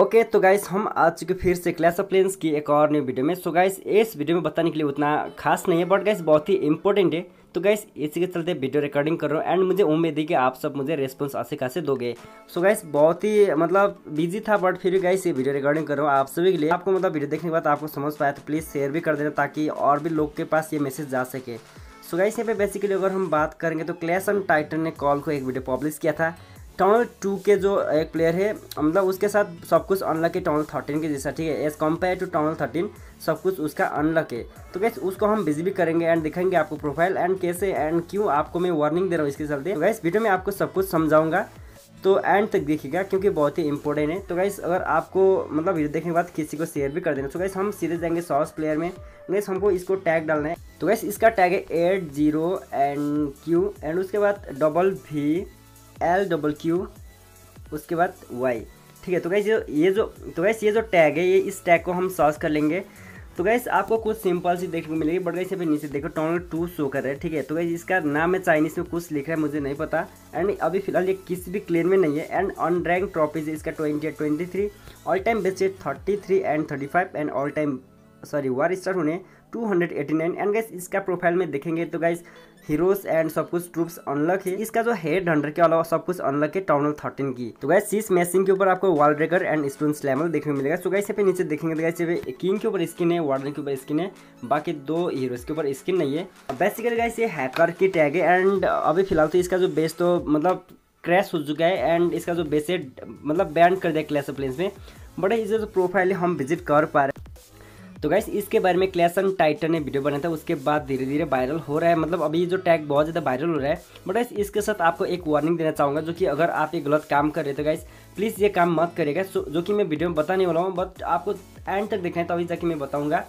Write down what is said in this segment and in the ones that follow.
Okay तो guys हम आ चुके फिर से क्लास ऑफ़ प्लेन्स की एक और नई वीडियो में। सो गाइस इस वीडियो में बताने के लिए उतना खास नहीं है बट गाइस बहुत ही इंपॉर्टेंट है। तो गाइस इसी के चलते वीडियो रिकॉर्डिंग कर रहा हूँ एंड मुझे उम्मीद है कि आप सब मुझे रेस्पॉन्स अच्छे खासे दोगे। सो गाइस बहुत ही मतलब बिज़ी था बट फिर भी गाइस ये वीडियो रिकॉर्डिंग कर रहा हूँ आप सभी के लिए। आपको मतलब वीडियो देखने के बाद आपको समझ पाया तो प्लीज़ शेयर भी कर देना, ताकि और भी लोग के पास ये मैसेज जा सके। सो गाइस यहाँ पे बेसिकली अगर हम बात करेंगे तो क्लैश एंड टाइटन ने कॉल को एक वीडियो पब्लिश किया था। टनल टू के जो एक प्लेयर है मतलब उसके साथ सब कुछ अनलक है टनल थर्टीन के जैसा, ठीक है? As compared to tunnel thirteen सब कुछ उसका अनलक है। तो गैस उसको हम बिज़ी भी करेंगे एंड दिखाएँगे आपको प्रोफ़ाइल एंड कैसे एंड क्यों आपको मैं वार्निंग दे रहा हूँ इसके चलते। तो गैस वीडियो में आपको सब कुछ समझाऊँगा। तो एंड तक देखिएगा, क्योंकि बहुत ही इंपॉर्टेंट है। तो गाइस अगर आपको मतलब वीडियो देखने के बाद किसी को शेयर भी कर देना तो गाइस हम सीधे जाएँगे सॉस प्लेयर में। गैस हमको इसको टैग डालना है। तो गैस इसका टैग है at zero and Q and उसके बाद double V L double Q उसके बाद वाई ठीक है तो गैस ये जो तो गैस ये जो टैग है, ये इस टैग को हम सर्च कर लेंगे। तो गैस आपको कुछ सिंपल सी देखने को मिलेगी बट गैस यहाँ नीचे देखो टोनल टू शो कर रहा है, ठीक है? तो गैस इसका नाम है चाइनीज़ में कुछ लिख रहा है, मुझे नहीं पता। एंड अभी फ़िलहाल ये किसी भी क्लेन में नहीं है। एंड ऑन रैंक ट्रॉफीज इसका twenty twenty three all time best thirty three and thirty five and all time sorry war star होने 289 एंड गाइस इसका प्रोफ़ाइल में देखेंगे तो गाइस हीरोज एंड सब कुछ ट्रूप्स अनलक है। इसका जो हेड हंड्रेड के अलावा सब कुछ अनलक है टाउनल थर्टीन की। तो गाइस सीस मैसिंग के ऊपर आपको wall breaker and stone slammer देखने मिलेगा। तो गाइस यहाँ पे नीचे देखेंगे तो गाइस किंग के ऊपर स्किन है वार्डन के ऊपर स्किन है। बाकी दो हीरोज के ऊपर स्किन नहीं है। बेसिकली गाइस ये हैकर की टैग है एंड अभी फ़िलहाल तो इसका जो बेस तो मतलब क्रैश हो चुका है एंड इसका जो बेस है मतलब बैन कर दिया क्लैस प्लेन्स में। बट इसे जो प्रोफ़ाइल हम विज़िट कर पा रहे तो गाइस इसके बारे में एंड टाइटन ने वीडियो बनाया था, उसके बाद धीरे धीरे वायरल हो रहा है। मतलब अभी जो टैग बहुत ज़्यादा वायरल हो रहा है। बट गाइस इसके साथ आपको एक वार्निंग देना चाहूँगा, जो कि अगर आप ये गलत काम कर रहे तो गाइस प्लीज़ ये काम मत करिएगा जो कि मैं वीडियो में बताने वाला हूँ बट आपको एंड तक देखना है तो अभी जाके मैं बताऊँगा।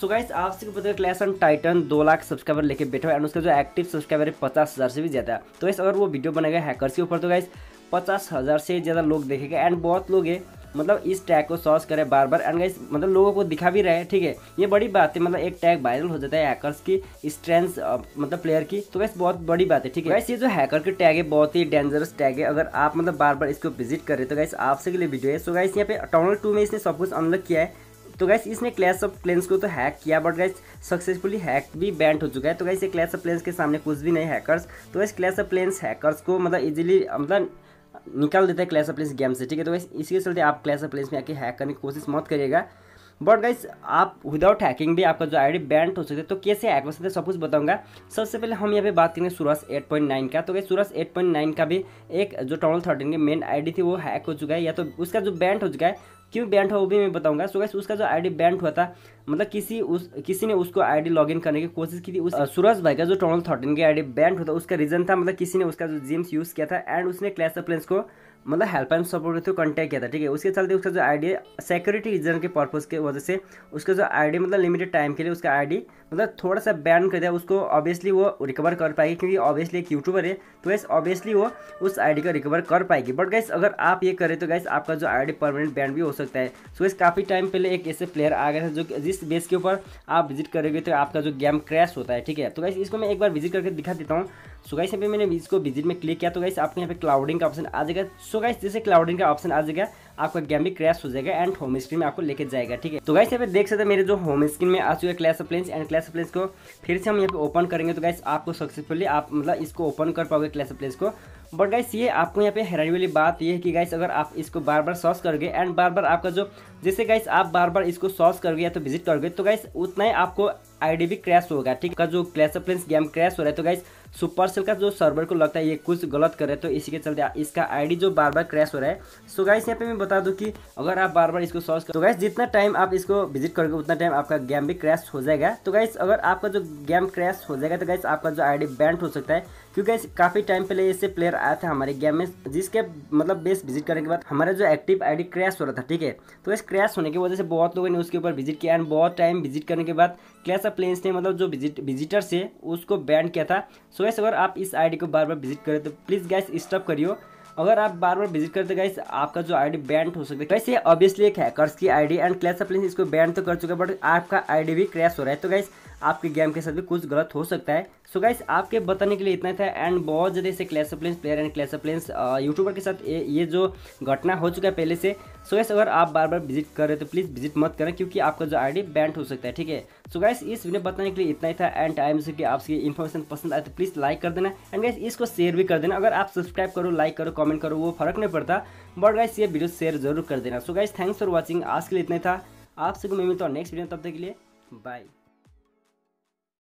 सो गाइस आपसे पता क्लैश एंड टाइटन दो लाख सब्सक्राइबर लेके बैठा हुआ एंड उसका जो एक्टिव सब्सक्राइबर है, पचास हज़ार से भी ज़्यादा। है तो गाइस अगर वो वीडियो बनाएगा हैकर्स के ऊपर तो गाइस पचास हज़ार से ज़्यादा लोग देखेगा एंड बहुत लोग है। मतलब इस टैग को सॉस करे बार बार एंड गाइस मतलब लोगों को दिखा भी रहे ठीक है? ये बड़ी बात है मतलब एक टैग वायरल हो जाता है हैकर्स की स्ट्रेंथ मतलब प्लेयर की। तो वैसे बहुत बड़ी बात है, ठीक है? वैसे ये जो हैकर की टैग है, बहुत ही डेंजरस टैग है। अगर आप मतलब बार बार इसको विज़िट करें तो गाइस आपसे के लिए वीडियो है। सो गाइस यहाँ पे टाउनल टू में इसने सब कुछ अनलॉक किया है। तो गैस इसने क्लैश ऑफ़ प्लेन्स को तो हैक किया बट गैस सक्सेसफुली हैक भी बैंड हो चुका है। तो गैस ये क्लैश ऑफ़ प्लेन्स के सामने कुछ भी नहीं हैकर्स तो guys clash of clans hackers को मतलब इजीली मतलब निकाल देता है क्लैश ऑफ़ प्लेस गेम से, ठीक है? तो वैसे इसी के चलते आप क्लैश ऑफ़ प्लेस में आके हैक करने की कोशिश मत करिएगा। बट गाइस आप विदाउट हैकिंग भी आपका जो आईडी बैंड हो सकता है तो कैसे हैक हो सकते हैं सब कुछ बताऊँगा। सबसे पहले हम यहाँ पे बात करेंगे सूरज 8.9 का। तो गई सूरज 8.9 का भी एक जो टॉनल थर्टीन की मेन आईडी थी, वो हैक हो चुका है, या तो उसका जो बैंड हो चुका है क्यों बैंड हुआ वो भी मैं बताऊँगा। सो गैस उसका जो आईडी बैंड हुआ था मतलब किसी उस, किसी ने उसको आईडी लॉगिन करने की कोशिश की थी। उस सूरज भाई का जो टोनल थर्टीन की आईडी बैंड हुआ था, उसका रीजन था मतलब किसी ने उसका जो जिम्स यूज़ किया था एंड उसने क्लैश ऑफ़ प्लेन्स को मतलब हेल्पलाइन सपोर्ट थ्रू कॉन्टैक्ट किया था, ठीक है? उसके चलते उसका जो आईडी सिक्योरिटी रीजन के पर्पज़ की वजह से उसका जो आईडी मतलब लिमिटेड टाइम के लिए उसका आईडी मतलब थोड़ा सा बैन कर दिया, उसको ऑब्वियसली वो रिकवर कर पाएगी, क्योंकि ऑब्वियसली एक यूट्यूबर है तो गैस ऑब्वियसली वो उस आईडी का रिकवर कर पाएगी। बट गैस अगर आप ये करें तो गैस आपका जो आईडी परमानेंट बैन भी हो सकता है। सो गैस काफ़ी टाइम पहले एक ऐसे प्लेयर आ गया था, जो जिस बेस के ऊपर आप विज़िट करोगे तो आपका जो गेम क्रैश होता है, ठीक है? तो गैस इसको मैं एक बार विज़िट करके दिखा देता हूँ। सो गाइस यहाँ पे मैंने इसको विज़िट में क्लिक किया तो गाइस आपको यहाँ पे क्लाउडिंग का ऑप्शन आ जाएगा। सो गाइस जैसे क्लाउडिंग का ऑप्शन आ जाएगा, आपका गेम भी क्रैश हो जाएगा एंड होम स्क्रीन में आपको लेके जाएगा, ठीक है? तो गाइस यहाँ पे देख सकते हैं मेरे जो होम स्क्रीन में आ चुका है clash of planes and clash of planes को फिर से हम यहाँ पे ओपन करेंगे तो गाइस आपको सक्सेसफुली आप मतलब इसको ओपन कर पाओगे क्लैश ऑफ़ प्लेन्स को। बट गाइस ये आपको यहाँ पे हैरानी वाली बात ये है कि गाइस अगर आप इसको बार बार सर्च करोगे एंड बार बार आपका जो, जैसे गाइस आप बार बार इसको सर्च करोगे या तो विज़िट करोगे तो गाइस उतना ही आपको आईडी भी क्रैश होगा, ठीक है? जो clash of planes game crash हो रहा है तो गाइस सुपर सेल का जो सर्वर को लगता है ये कुछ गलत करे तो इसी के चलते इसका आईडी जो बार बार क्रैश हो रहा है। सो गाइस यहाँ पे मैं बता दूँ कि अगर आप बार बार इसको सर्च कर तो गाइस जितना टाइम आप इसको विज़िट करोगे, उतना टाइम आपका गेम भी क्रैश हो जाएगा। तो गाइस अगर आपका जो गेम क्रैश हो जाएगा तो गाइस आपका जो आईडी बैंड हो सकता है। क्योंकि काफ़ी टाइम पहले ऐसे प्लेयर आया था हमारे गेम में, जिसके मतलब बेस विज़िट करने के बाद हमारा जो एक्टिव आईडी क्रैश हो रहा था, ठीक है? तो इस क्रैश होने की वजह से बहुत लोगों ने उसके ऊपर विज़िट किया एंड बहुत टाइम विज़िट करने के बाद क्लैश ऑफ़ प्लेन्स ने मतलब जो विज़िट विजिटर से उसको बैन किया था। सो गैस अगर आप इस आईडी को बार बार विज़िट करें तो प्लीज़ गैस स्टॉप करियो। अगर आप बार बार विज़िट करते गाइस आपका जो आईडी बैंड हो सकता है। वैसे ऑब्वियसली एक हैकर्स की आईडी एंड क्लैश ऑफ़ इसको बैंड तो कर चुका है बट आपका आईडी भी क्रैश हो रहा है। तो गाइस आपके गेम के साथ भी कुछ गलत हो सकता है। सो गाइस आपके बताने के लिए इतना था एंड बहुत ज़्यादा ऐसे of planes player and clash of planes YouTuber के साथ ये जो घटना हो चुका है पहले से सो गाइस अगर आप बार बार विज़िट कर रहे हो तो प्लीज़ विज़िट मत करें क्योंकि आपका जो आईडी बैंड हो सकता है, ठीक है? सो गाइस इस वीडियो बताने के लिए इतना ही था एंड टाइम से कि आपकी इन्फॉर्मेशन पसंद आए तो प्लीज़ लाइक कर देना। एंड गाइस इसको शेयर भी कर देना। अगर आप सब्सक्राइब करो लाइक करो कमेंट करो, वो फ़र्क नहीं पड़ता। बट गाइस ये वीडियो शेयर ज़रूर कर देना। So guys thanks for watching आज के लिए इतना था। आपसे मैं मिलता हूँ नेक्स्ट वीडियो तब तक के लिए बाय